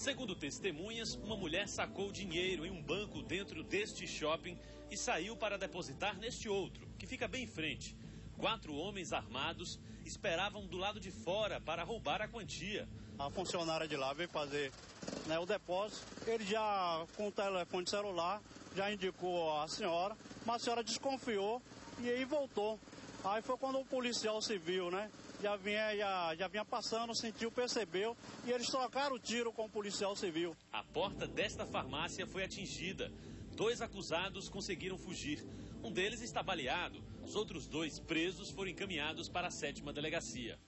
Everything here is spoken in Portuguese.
Segundo testemunhas, uma mulher sacou dinheiro em um banco dentro deste shopping e saiu para depositar neste outro, que fica bem em frente. Quatro homens armados esperavam do lado de fora para roubar a quantia. A funcionária de lá veio fazer né, o depósito. Ele já, com o telefone celular, já indicou a senhora, mas a senhora desconfiou e aí voltou. Aí foi quando o policial civil, né, já vinha, já, já vinha passando, sentiu, percebeu e eles trocaram o tiro com o policial civil. A porta desta farmácia foi atingida. Dois acusados conseguiram fugir. Um deles está baleado. Os outros dois presos foram encaminhados para a sétima delegacia.